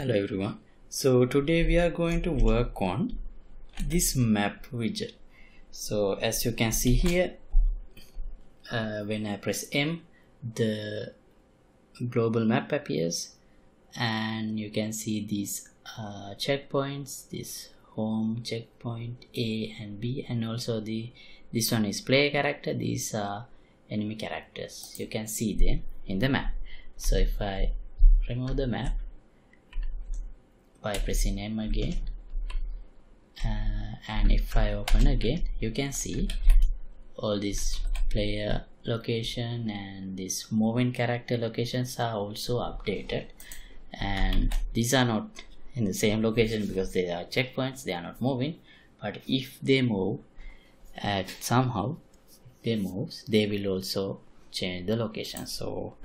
hello everyone. So today we are going to work on this map widget. So as you can see here uh, when I press M the global map appears and you can see these uh, checkpoints this home checkpoint A and B and also the this one is player character. These are enemy characters. You can see them in the map. So if I remove the map by pressing M again. Uh, and if I open again you can see all these player location and this moving character locations are also updated. And these are not in the same location because they are checkpoints they are not moving. But if they move at somehow they moves they will also change the location. So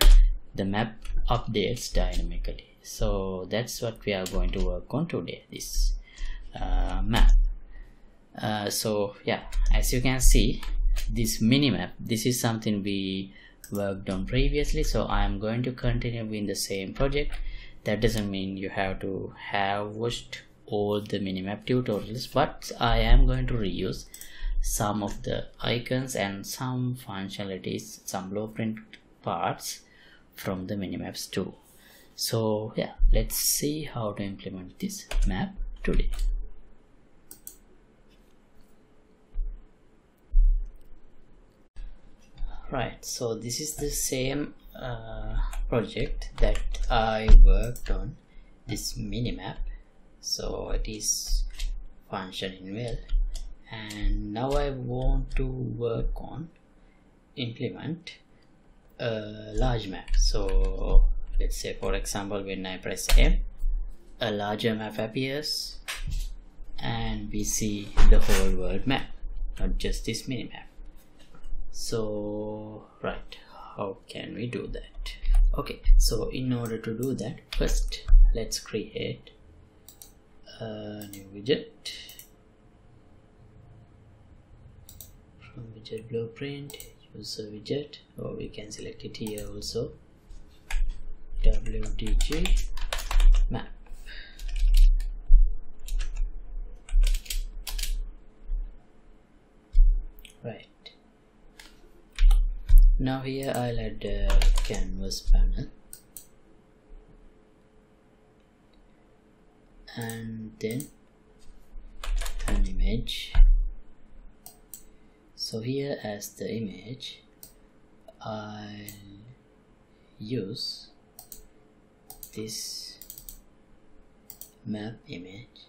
the map updates dynamically so that's what we are going to work on today this uh, map. Uh, so yeah as you can see this minimap this is something we worked on previously. So I am going to continue in the same project. That doesn't mean you have to have watched all the minimap tutorials but I am going to reuse some of the icons and some functionalities some blueprint parts from the minimaps too so yeah let's see how to implement this map today. Right so this is the same uh, project that I worked on this minimap. So it is functioning well. And now I want to work on implement a large map. So let's say for example when I press M a larger map appears and we see the whole world map not just this mini map. So right how can we do that? Okay so in order to do that first let's create a new widget. From widget blueprint user widget or we can select it here also wdg map. Right. Now here I'll add a canvas panel. And then an image. So here as the image I'll use this map image.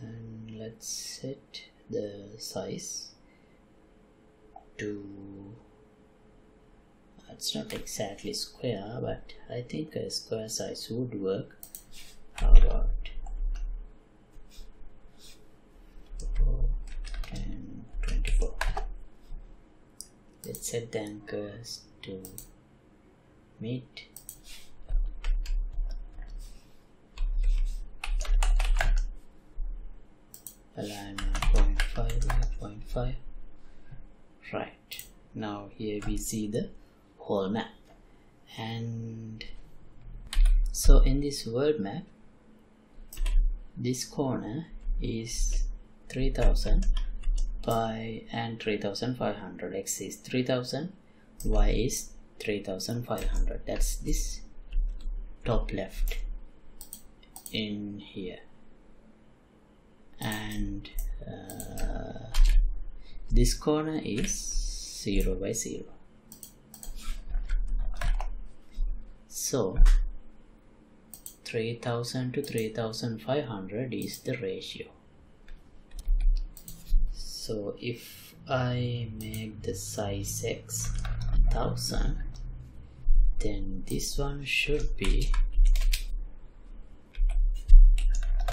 And let's set the size to it's not exactly square but I think a square size would work. How about and 24 let's set the anchors to meet. Alignment 0.5 0.5 right. Now here we see the whole map. And so in this world map this corner is 3000 by and 3500 x is 3000 y is 3500 that's this top left in here. And uh, this corner is 0 by 0 so 3000 to 3500 is the ratio. So if I make the size x 1000 then this one should be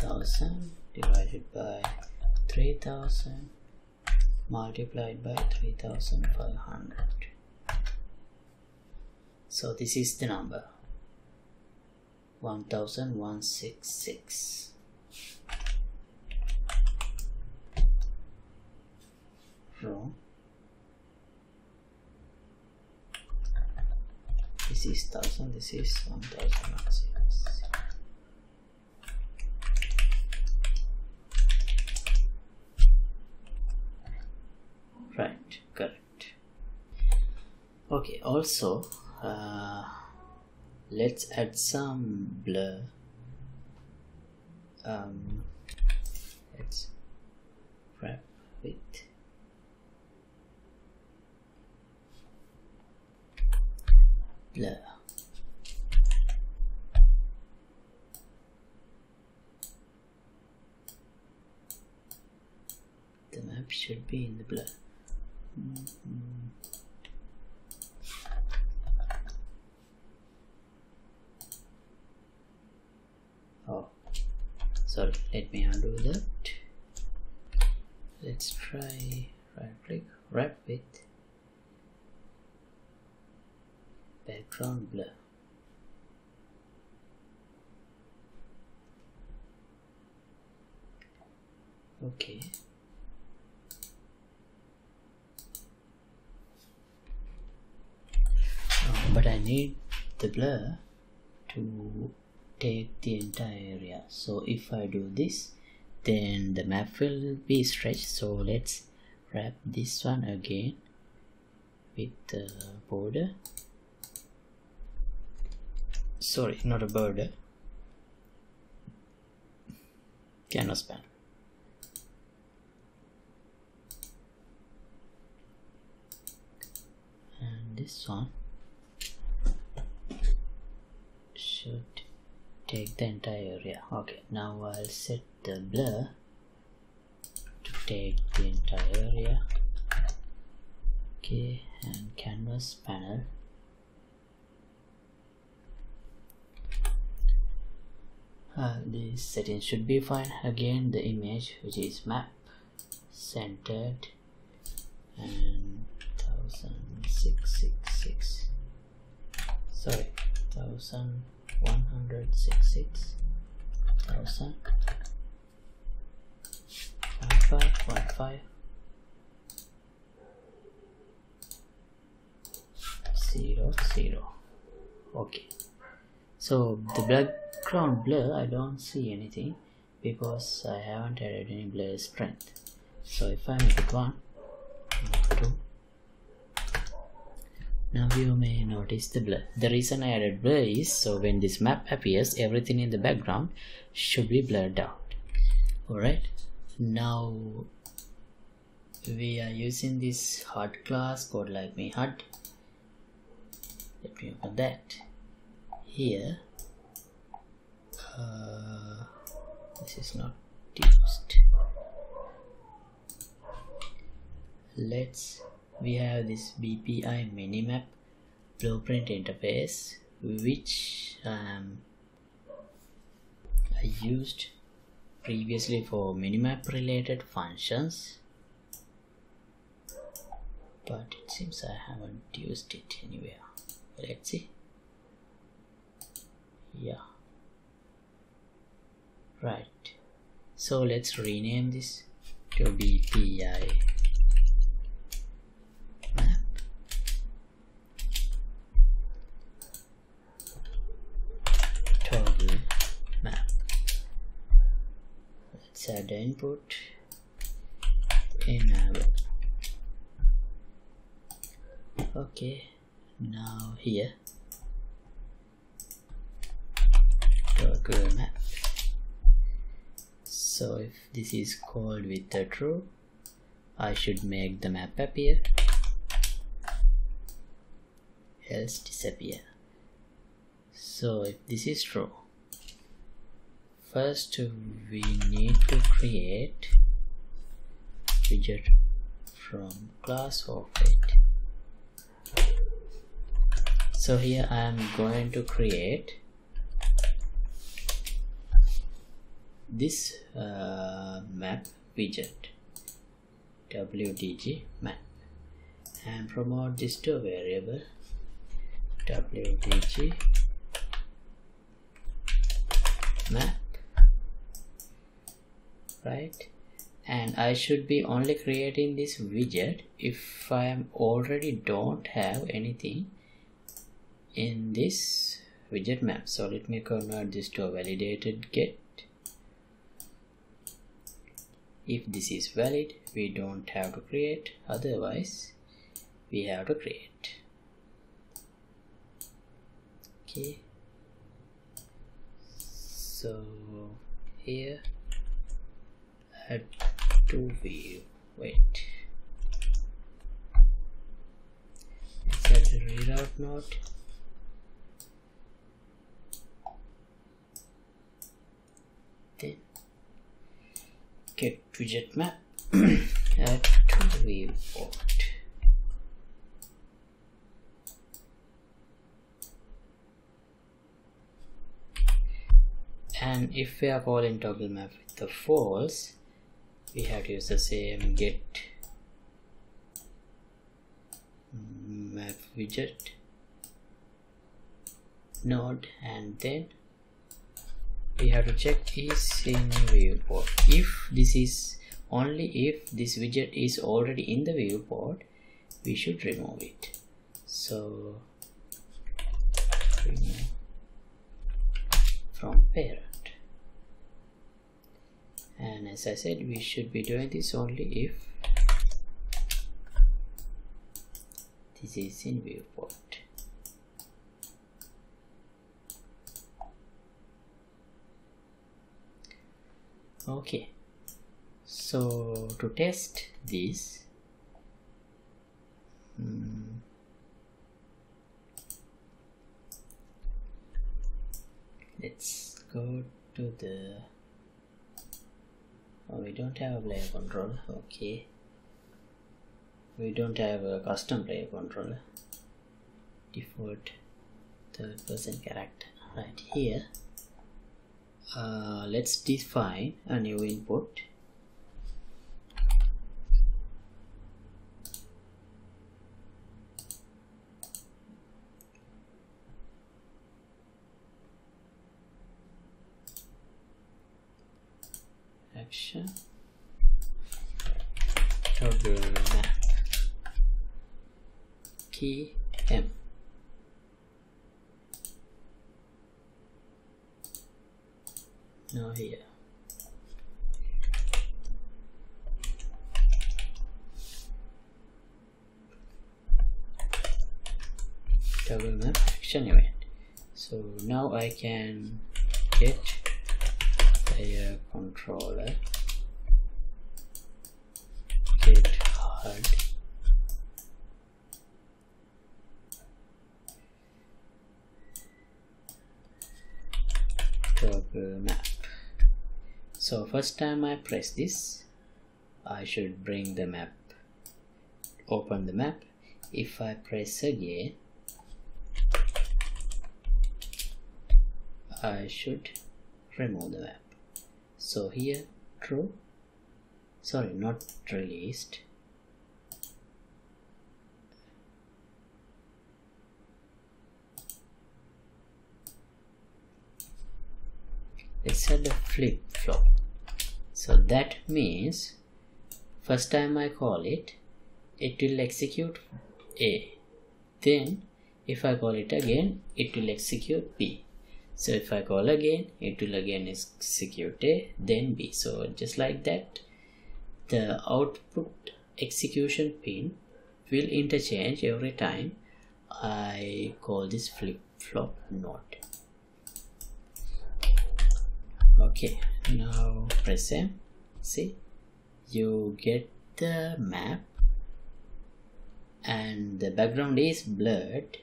1000 divided by 3000 multiplied by 3500 so this is the number. 1166 row this is 1000 this is 1000 right correct. Okay also uh, let's add some blur. Um, let's wrap with blur. The map should be in the blur. Mm -hmm. oh sorry let me undo that. Let's try right click wrap with background blur. Okay. Oh, but I need the blur to take the entire area. So if I do this then the map will be stretched. So let's wrap this one again with the border sorry not a border eh? canvas panel and this one should take the entire area. Okay now I'll set the blur to take the entire area. Okay and canvas panel uh, this setting should be fine. Again the image which is map centered and 1666 sorry 1166 thousand. One five one five. Zero zero. Okay. So the background blur I don't see anything because I haven't added any blur strength so if I make it one two now you may notice the blur. The reason I added blur is so when this map appears, everything in the background should be blurred out. Alright, now we are using this HUD class called like me HUD. Let me open that. Here, uh, this is not used. Let's we have this BPI minimap blueprint interface which um, I used previously for minimap related functions. But it seems I haven't used it anywhere. Let's see. Yeah right. So let's rename this to BPI set the input. Enable. Okay. Now here. Toggle map so if this is called with the true I should make the map appear. Else disappear. So if this is true first we need to create widget from class of it so here I am going to create this uh, map widget wdg map. And promote this to a variable wdg map right? And I should be only creating this widget if I am already don't have anything in this widget map. So let me convert this to a validated get if this is valid we don't have to create. Otherwise we have to create. Okay. So here add to view. Wait. Set the readout node then get widget map to viewport and if we are calling toggle map with the false we have to use the same get map widget. Node and then we have to check is in viewport if this is only if this widget is already in the viewport we should remove it. So remove from parent. And as I said we should be doing this only if this is in viewport okay. So to test this hmm, let's go to the oh we don't have a player control okay. We don't have a custom player controller default third person character right here uh, let's define a new input. Action. Toggle key m now here toggle map action event so now I can get player uh, controller. Get HUD. Map. So first time I press this I should bring the map open the map. If I press again I should remove the map. So here true. Sorry not released. Let's add a flip flop so that means first time I call it it will execute A. Then if I call it again it will execute B so if I call again it will again execute A then B. So just like that the output execution pin will interchange every time I call this flip-flop node. Okay now press M. See you get the map and the background is blurred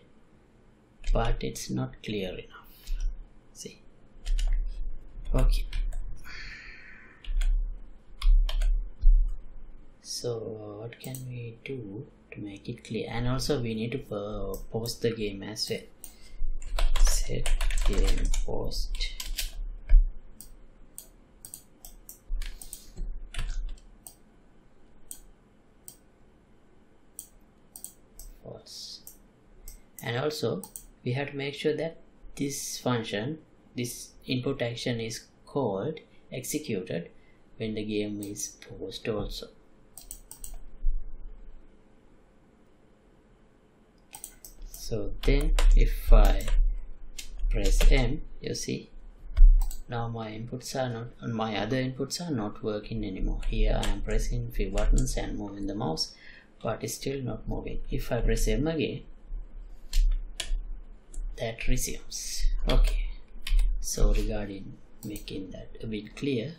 but it's not clear enough okay. So what can we do to make it clear? And also we need to uh, post the game as well. Set game paused. And also we have to make sure that this function this input action is called executed when the game is paused also. So then if I press M you see now my inputs are not and my other inputs are not working anymore. Here I am pressing few buttons and moving the mouse but it's still not moving. If I press M again that resumes. Okay so regarding making that a bit clear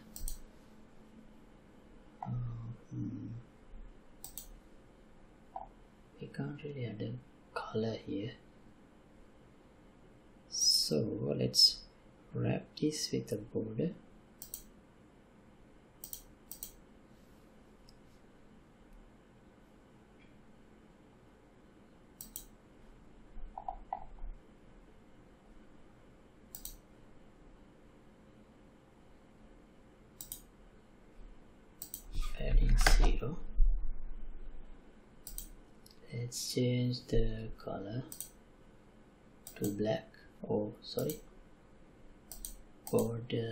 um, we can't really add a color here. So let's wrap this with a border adding zero change the color to black oh sorry for the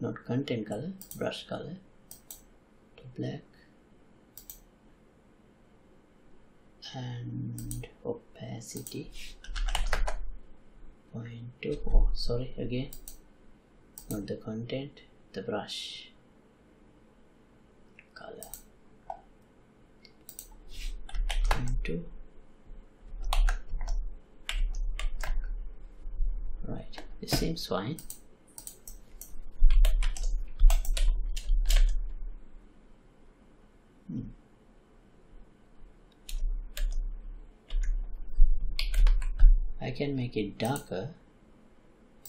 not content color brush color to black and opacity point two oh sorry again not the content the brush color into right this seems fine. Hmm. I can make it darker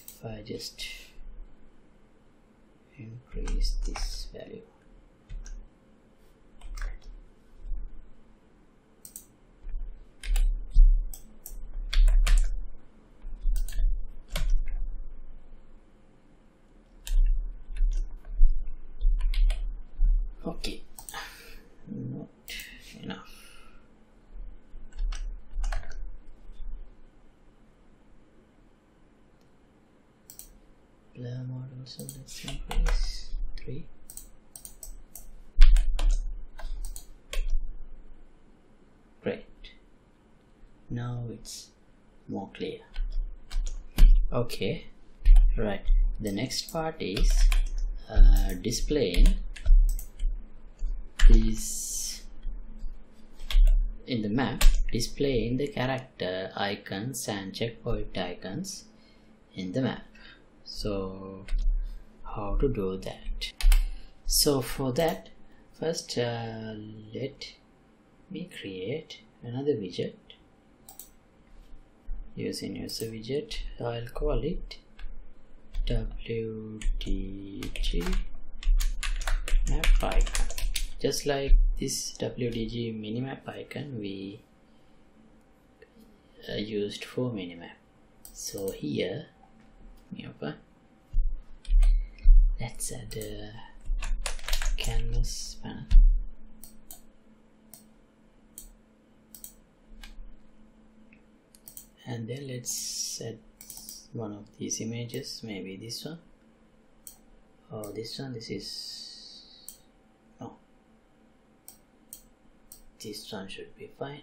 if I just increase this value okay not enough blur model so let's increase 3 great now it's more clear okay. Right. The next part is uh, displaying is in the map displaying the character icons and checkpoint icons in the map. So how to do that? So for that first uh, let me create another widget using user widget I'll call it WDG map icon. Just like this WDG minimap icon we uh, used for minimap. So here open let's add a canvas panel and then let's set one of these images maybe this one. Or this one this is no. This one should be fine.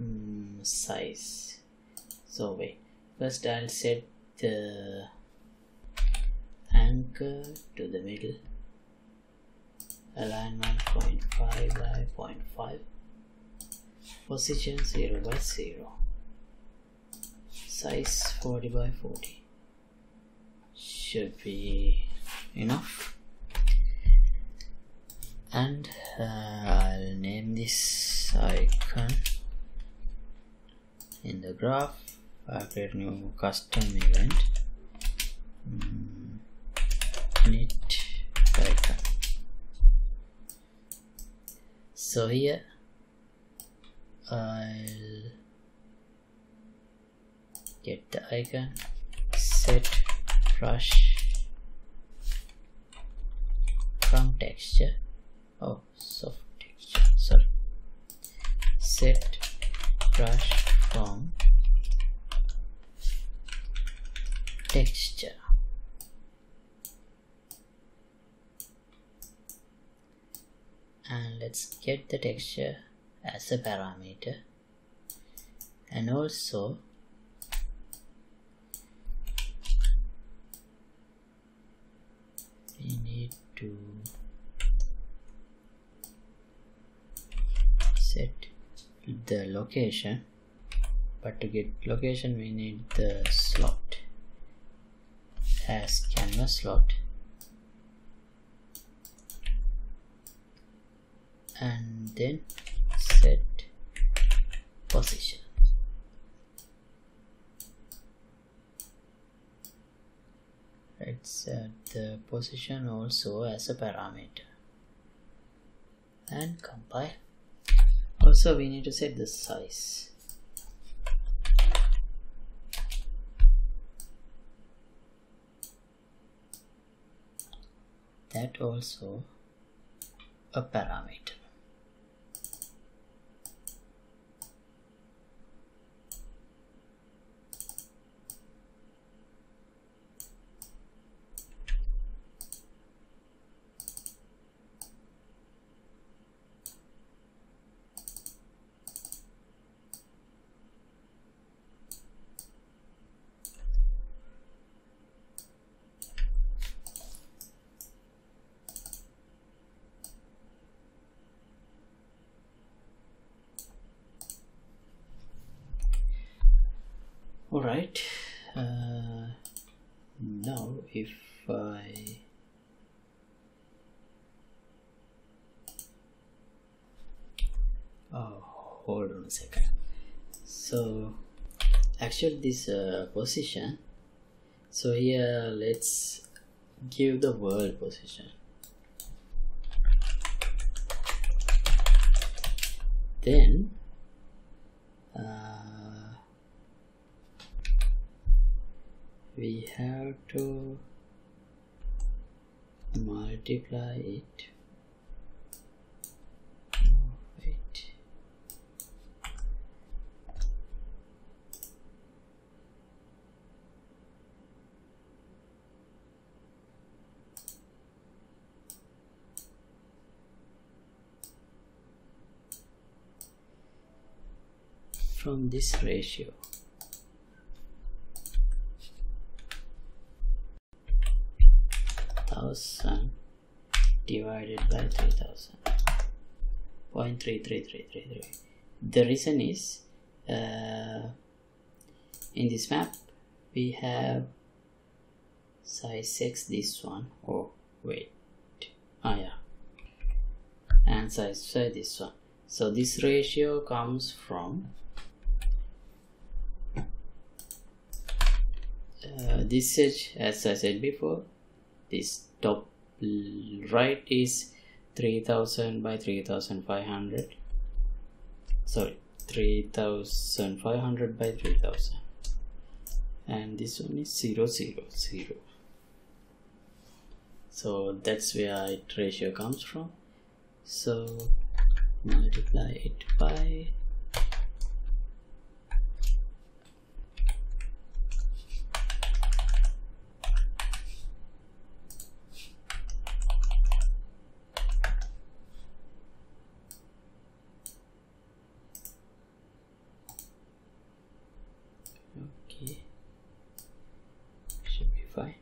Mm, size. So wait. First I'll set the anchor to the middle. Align 1.5 by 0.5 position 0 by 0 size 40 by 40 should be enough. And uh, I'll name this icon in the graph. I'll create new custom event. Mm, icon. So here I'll get the icon set brush from texture oh soft texture sorry. Set brush from texture. And let's get the texture as a parameter. And also we need to set the location. But to get location we need the slot. As canvas slot. And then set position let's set uh, the position also as a parameter. And compile. Also we need to set the size. That also a parameter all right uh, now if I oh hold on a second. So actually this uh, position so here let's give the world position. Then uh, we have to multiply it from this ratio thousand divided by three thousand point three three three three three. The reason is uh, in this map we have size 6 this one. Oh wait, ah yeah, and size Y this one. So this ratio comes from uh, this edge as I said before this top right is 3000 by 3500 sorry 3500 by 3000 and this one is 0 0 0 so that's where it ratio comes from. So multiply it by okay should be fine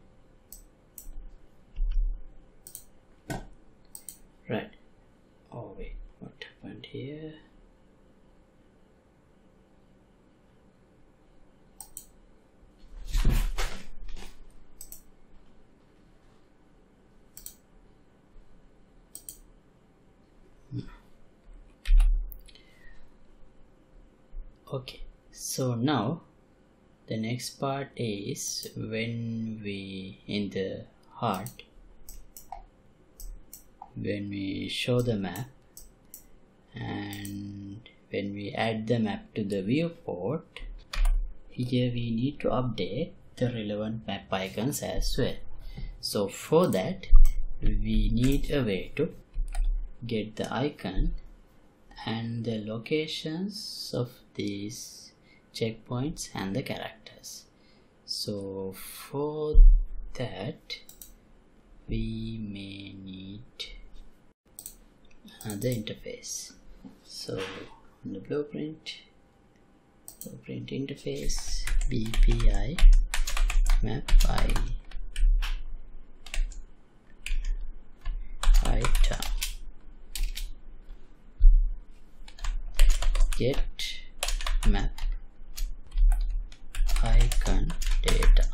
right oh wait what happened here okay so now the next part is when we in the HUD when we show the map and when we add the map to the viewport here we need to update the relevant map icons as well. So for that we need a way to get the icon and the locations of these checkpoints and the characters. So for that we may need another interface. So the blueprint blueprint interface bpi map i item get map icon data.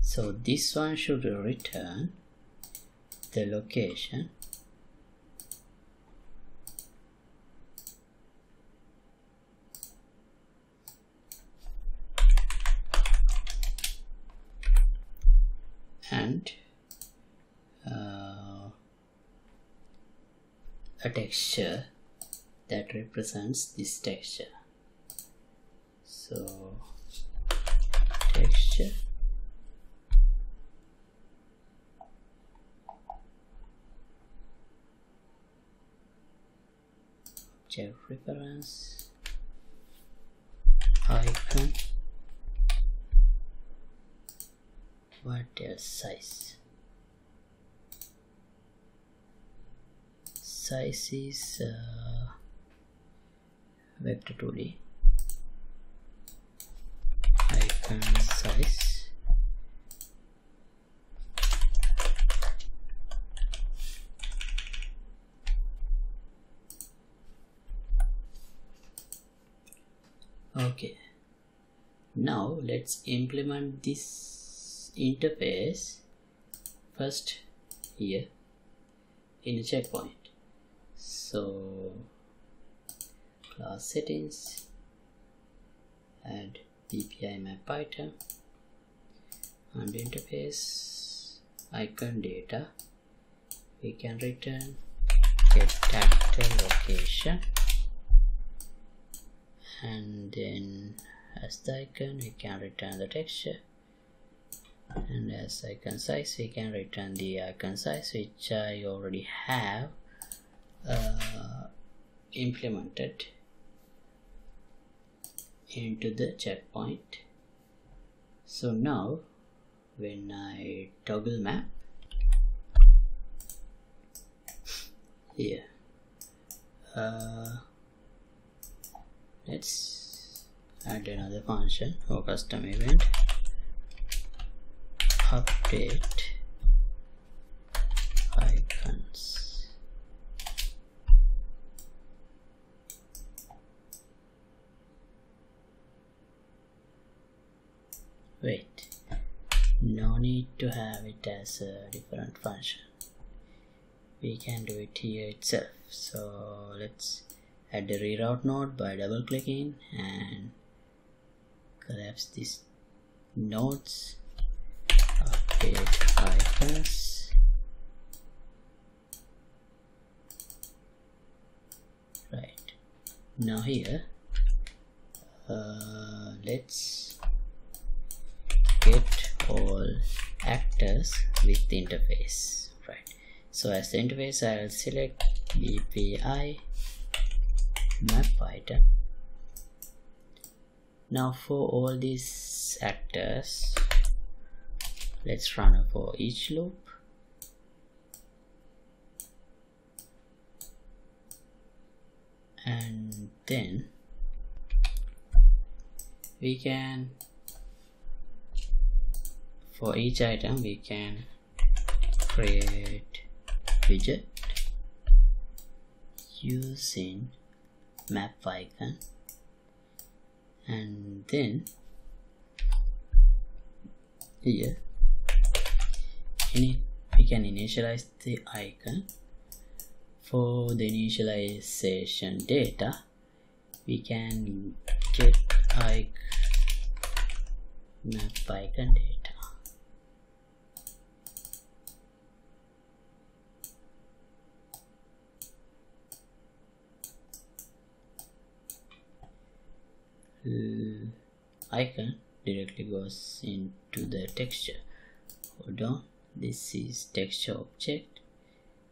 So this one should return the location. And uh, a texture that represents this texture so texture object reference icon. What else size. Size is uh, vector 2d icon size okay now let's implement this interface first here in a checkpoint. So class settings add bpi map item and interface icon data. We can return get actor location and then as the icon we can return the texture. And as icon size we can return the icon size which I already have uh, implemented into the checkpoint. So now when I toggle map here uh, let's add another function for custom event. Update icons. Wait. No need to have it as a different function. We can do it here itself. So let's add the reroute node by double clicking and collapse these nodes update icons right. Now here uh, let's get all actors with the interface. Right. So as the interface I'll select BPI map item now for all these actors let's run a for each loop. And then we can for each item we can create widget using map icon and then here we can initialize the icon. For the initialization data we can get icon map icon data uh, icon directly goes into the texture. Hold on. This is texture object.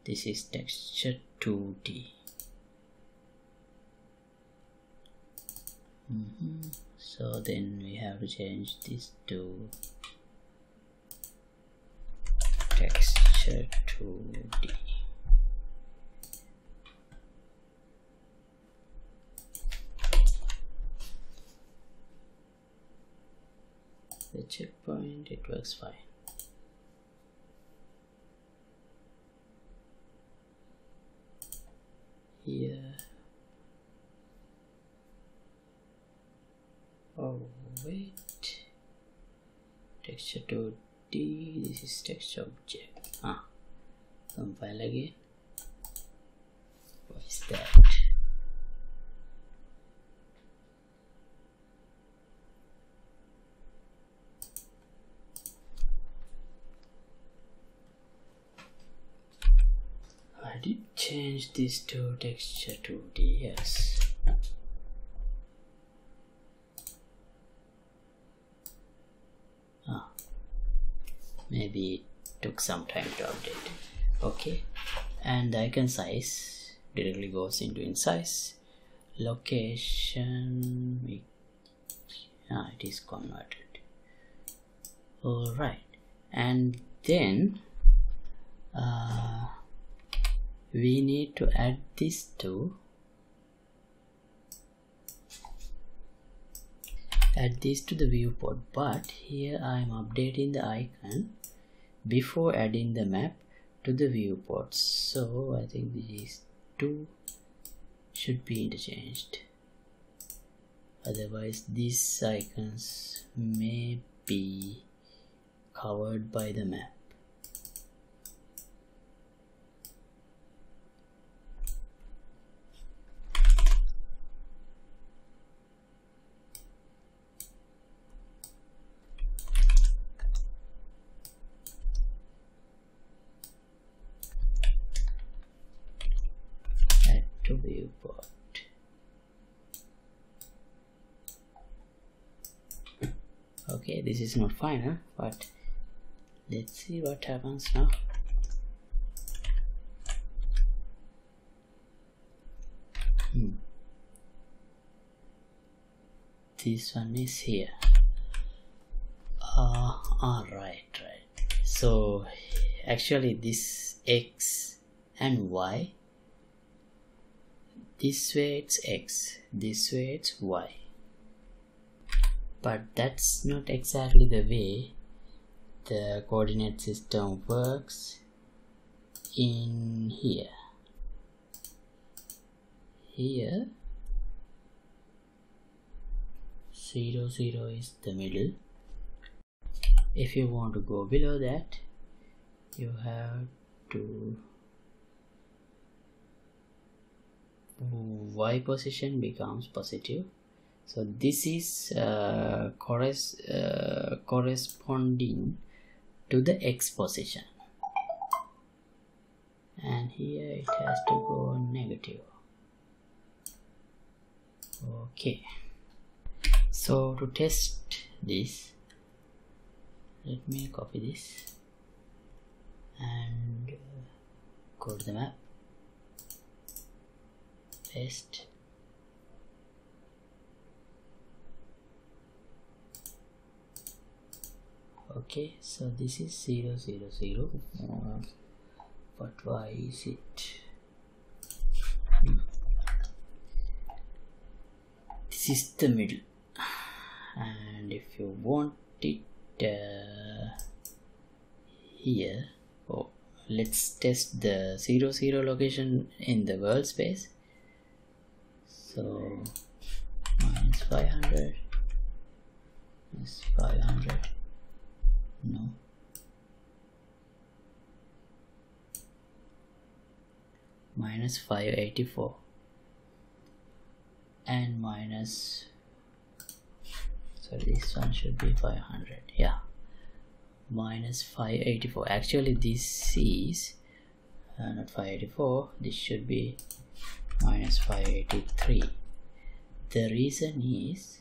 This is texture 2d mm -hmm. so then we have to change this to texture 2d the checkpoint it works fine. Here oh wait. Texture to d this is texture object. Ah compile again. What is that I did change this to texture to D, yes. Ah, maybe it took some time to update. Okay, and the icon size directly goes into in size. Location, ah, it is converted. All right, and then. Uh, we need to add this to. Add this to the viewport but here I am updating the icon before adding the map to the viewport. So I think these two should be interchanged. Otherwise these icons may be covered by the map to viewport. Okay, not final, but let's see what happens now. Hmm. This one is here. Uh, all right, right. So actually, this x and y this way it's x this way it's y but that's not exactly the way the coordinate system works in here. Here 0 0 is the middle. If you want to go below that you have to y position becomes positive so this is uh, corres uh, corresponding to the x position. And here it has to go negative. Okay. So to test this let me copy this and go to the map. Paste okay so this is 0 0 0 uh, but why is it? Hmm. this is the middle. And if you want it uh, here oh let's test the 0 0 location in the world space. So minus 500 is 500 no minus 584 and minus so this one should be 500 yeah. Minus 584 actually this is uh, not 584 this should be minus 583 the reason is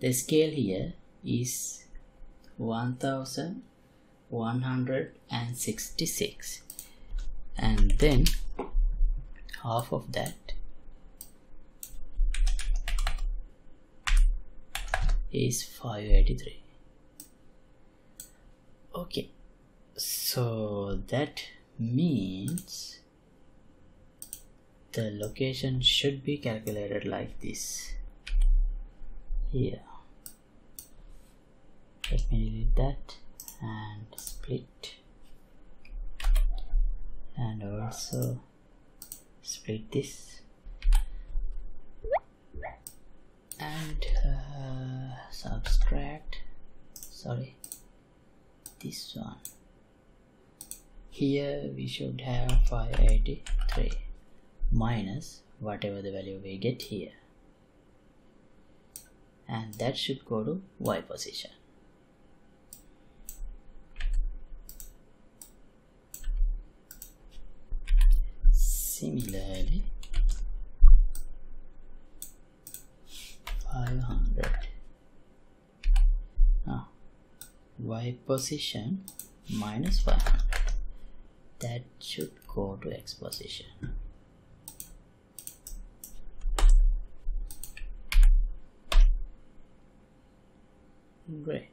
the scale here is 1166 and then half of that is 583 okay so that means the location should be calculated like this. Here let me delete that and split. And also split this. And uh, subtract sorry this one. Here we should have 583 minus whatever the value we get here. And that should go to y position similarly 500 ah, y position minus 500 that should go to x position. Great.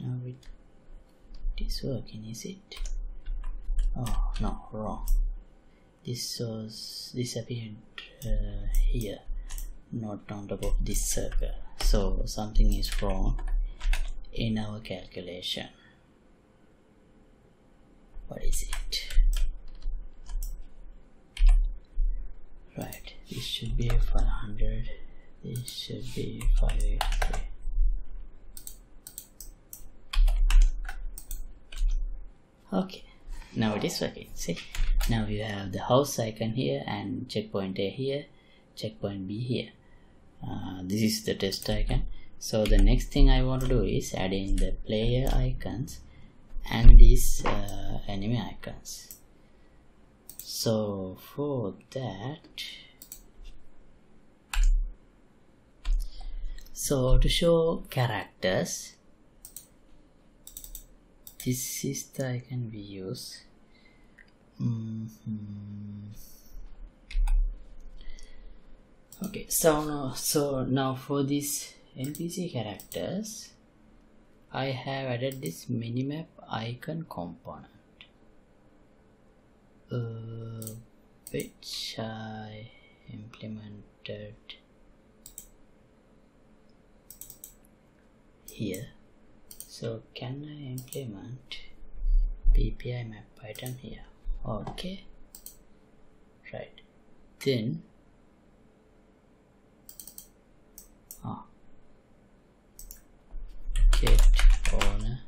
Now it is working is it oh no wrong. This was this appeared uh, here. Not on top of this circle. So something is wrong in our calculation. What is it? Right this should be 500 this should be 583 okay now it is working. See now you have the house icon here and checkpoint A here checkpoint B here. Uh, this is the test icon. So the next thing I want to do is add in the player icons and these uh, enemy icons. So for that so to show characters this is the icon we use mm -hmm. okay so now so now for these npc characters i have added this minimap icon component. Uh, which i implemented here so can I implement BPI map item here? Okay. Right. Then ah, get owner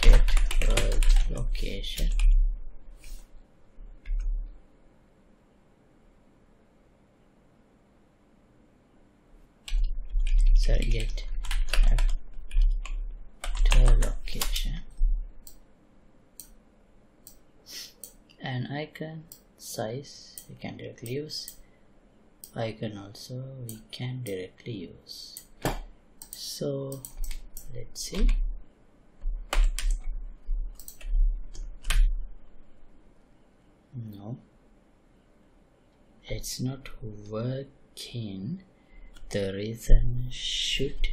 get world location so get actor location and icon size we can directly use. Icon also we can directly use. So let's see. No. It's not working. The reason should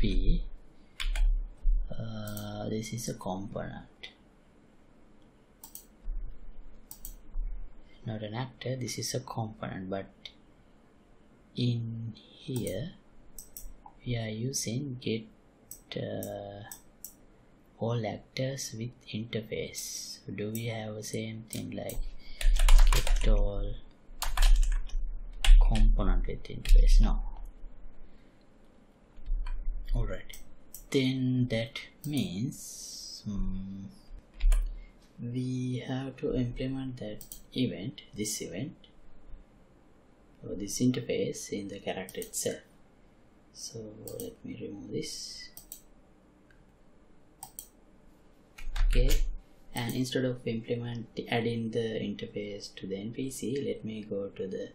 be uh, this is a component not an actor this is a component but in here we are using get uh, all actors with interface. Do we have the same thing like get all component with interface? No. Alright then that means um, we have to implement that event this event or this interface in the character itself. So let me remove this. Okay and instead of implement adding the interface to the npc let me go to the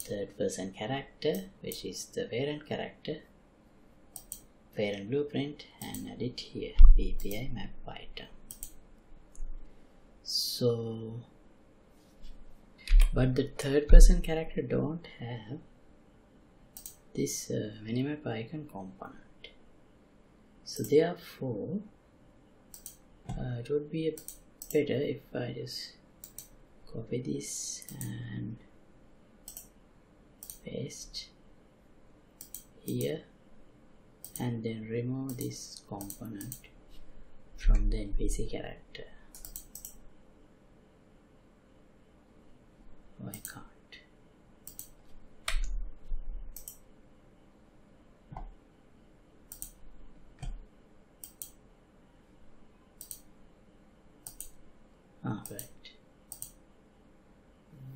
third person character which is the parent character. Parent blueprint and add it here BPI map item so but the third person character don't have this uh, minimap icon component. So therefore uh, it would be better if I just copy this and paste here and then remove this component from the npc character ah right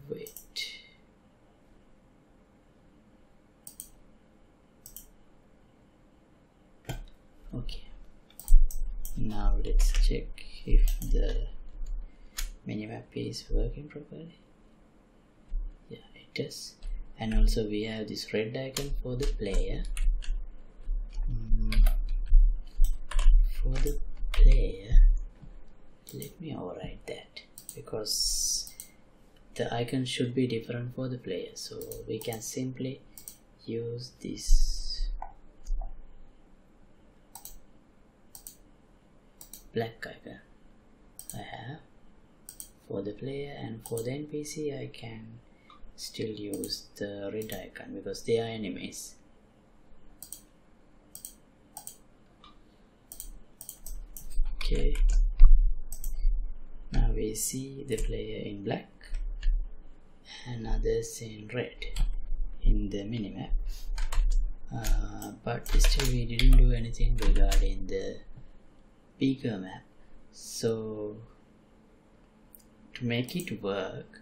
wait. Okay. Now let's check if the minimap is working properly and also we have this red icon for the player. Mm, for the player let me override that because the icon should be different for the player. So we can simply use this. Black icon I have for the player and for the NPC I can still use the red icon because they are enemies. Okay. Now we see the player in black and others in red in the minimap. Uh, but still we didn't do anything regarding the bigger map. So to make it work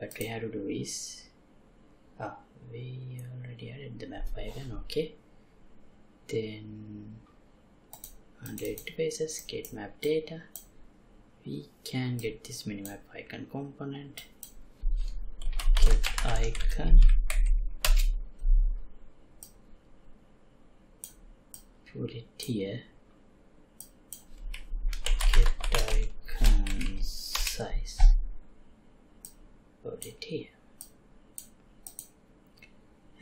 what we have to do is ah, we already added the map icon okay. Then under interfaces get map data. We can get this minimap icon component. Get icon. Put it here. Get icon size put it here.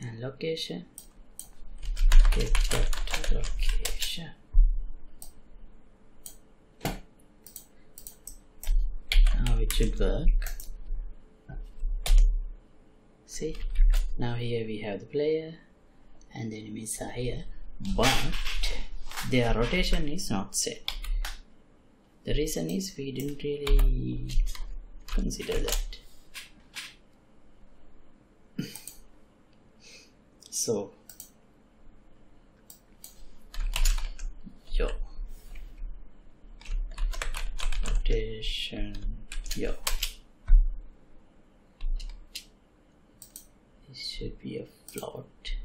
And location? Get that location. Now it should work. See? Now here we have the player and the enemies are here. But their rotation is not set. The reason is we didn't really consider that so Yaw. Rotation Yaw. This should be a float.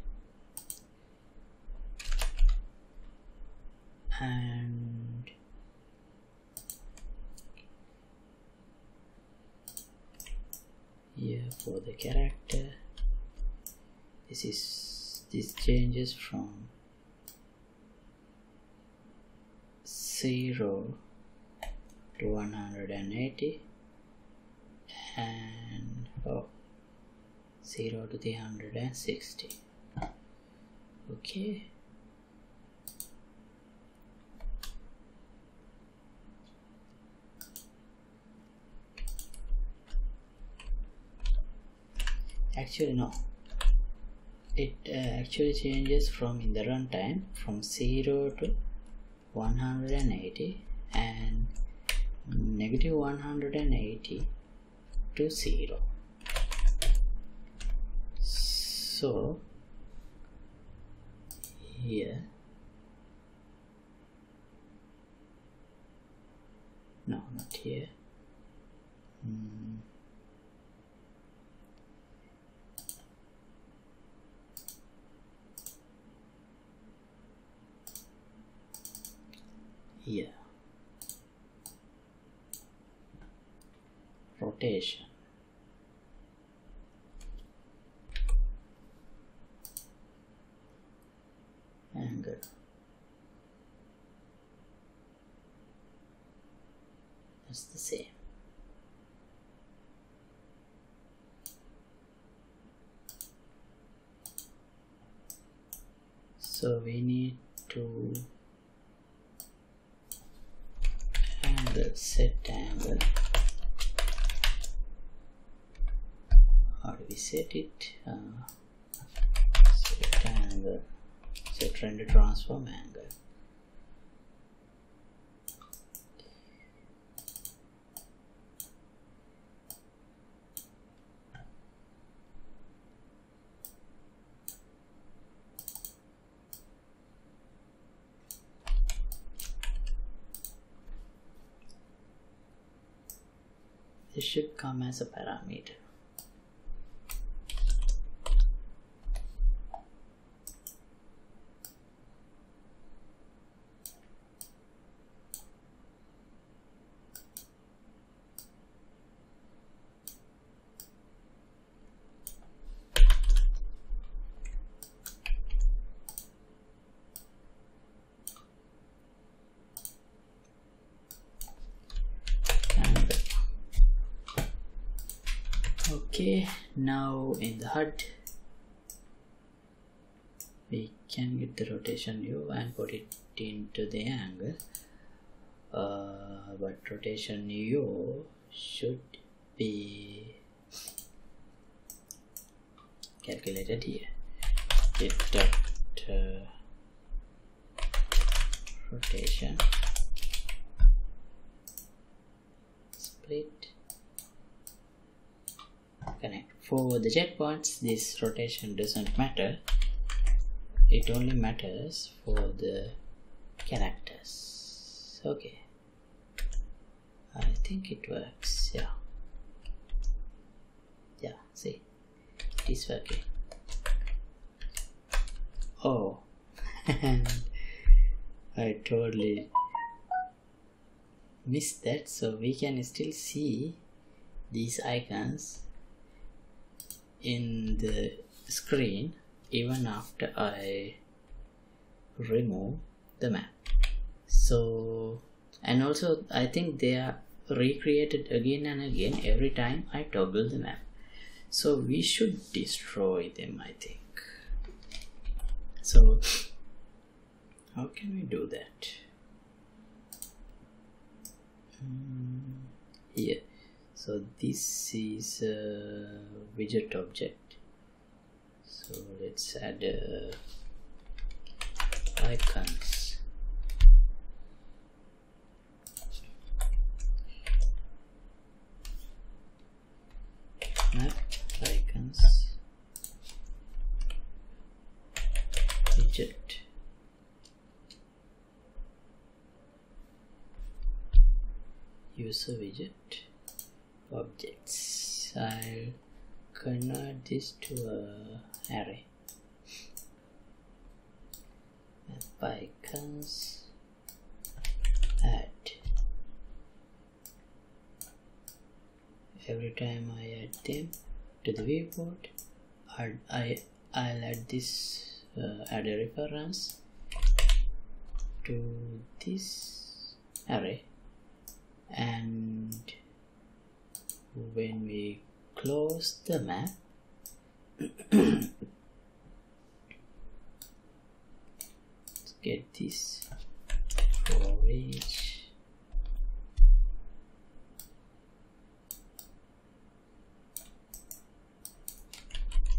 And here for the character this is this changes from 0 to 180 and oh, 0 to 360 okay. Actually no it uh, actually changes from in the runtime from 0 to 180 and negative 180 to 0 so here no not here mm. Here rotation angle that's the same so we need to angle set angle we set it uh, set angle set render transform angle this should come as a parameter okay now in the HUD we can get the rotation Yaw and put it into the angle. Uh, but rotation Yaw should be calculated here. It dot uh, rotation split connect for the checkpoints this rotation doesn't matter. It only matters for the characters. Okay. I think it works. Yeah. Yeah see. It is working. Oh. I totally missed that. So we can still see these icons in the screen even after I remove the map. So and also I think they are recreated again and again every time I toggle the map. So we should destroy them I think. So how can we do that? Um, here so this is a widget object. So let's add uh, icons. Map icons. Widget. User widget objects. I'll convert this to a array. Map icons add every time I add them to the viewport I'll, I, I'll add this uh, add a reference to this array. And when we close the map. Let's get this for each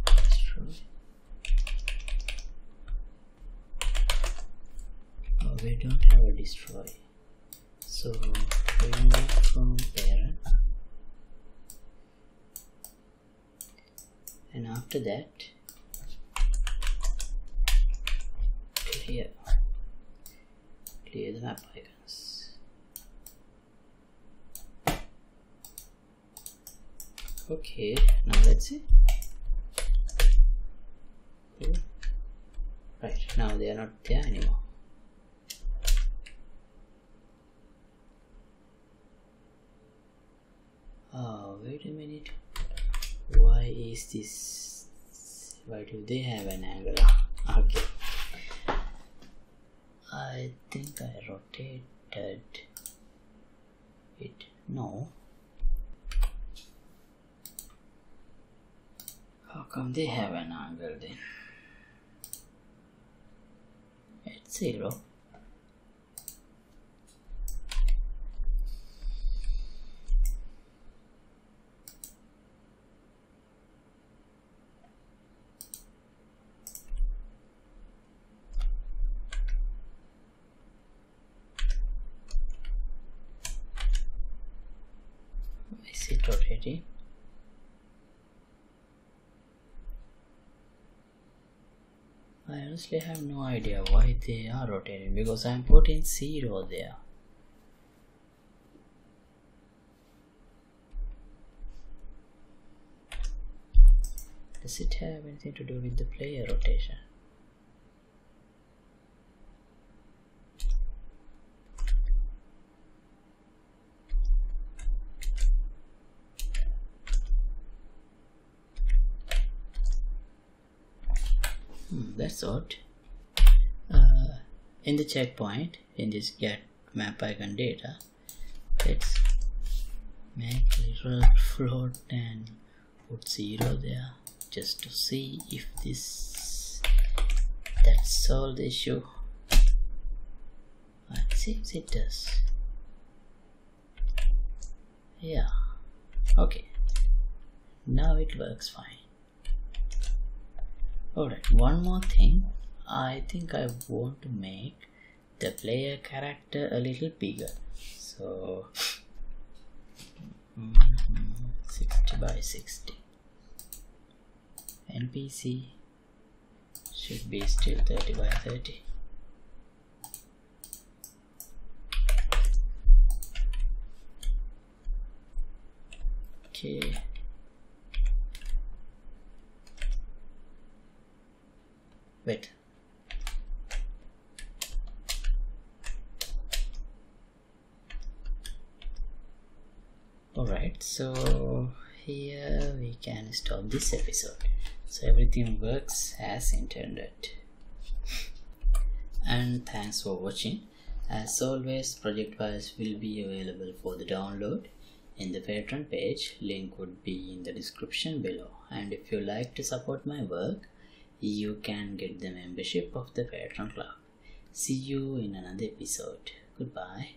destroy. Oh we don't have a destroy. So remove from parent and after that clear clear the map icons okay now let's see. Right now they are not there anymore. Oh wait a minute why is this why do they have an angle. Okay. I think I rotated it. No. How come they have an angle then? It's zero is it rotating I honestly have no idea why they are rotating because I'm putting zero there. Does it have anything to do with the player rotation odd uh, in the checkpoint in this get map icon data let's make literal float and put zero there just to see if this that solve the issue. It seems it does. Yeah. Okay. Now it works fine alright one more thing. I think I want to make the player character a little bigger. So mm -hmm, 60 by 60 NPC should be still 30 by 30 okay wait. Alright so here we can stop this episode. So everything works as intended. And thanks for watching. As always project files will be available for the download. In the patreon page link would be in the description below. And if you like to support my work you can get the membership of the patreon club. See you in another episode. Goodbye